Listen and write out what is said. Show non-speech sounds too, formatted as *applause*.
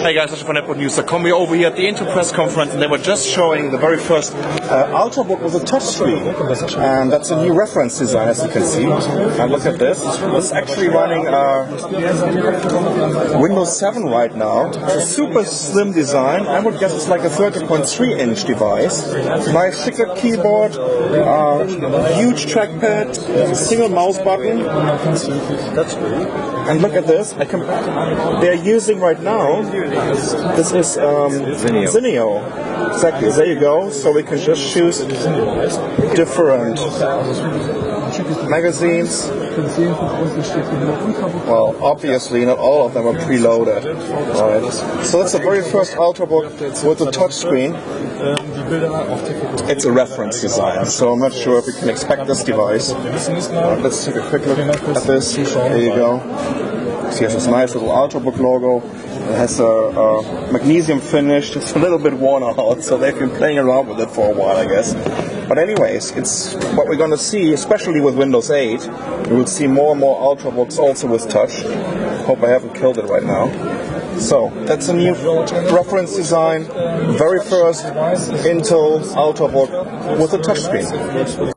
Hey guys, Sasha from Netbook News.com. We're over here at the Intel press conference and they were just showing the very first uh, Ultrabook with a touchscreen. And that's a new reference design as you can see. And look at this. This is actually running uh, Windows 7 right now. It's a super slim design. I would guess it's like a 30.3 inch device. Nice thicker keyboard, uh, huge trackpad, single mouse button. And look at this. I can, they're using right now this is um, Zinio. Zinio. Exactly. There you go. So we can just choose different magazines. Well, obviously, not all of them are preloaded. Right. So that's the very first Ultrabook with a touchscreen. It's a reference design, so I'm not sure if we can expect this device. Right, let's take a quick look at this. There you go. Has this nice little Ultrabook logo. It has a, a, magnesium finish. It's a little bit worn out, *laughs* so they've been playing around with it for a while, I guess. But anyways, it's what we're going to see, especially with Windows 8. We will see more and more Ultrabooks also with touch. Hope I haven't killed it right now. So that's a new reference design, very first Intel Ultrabook with a touchscreen.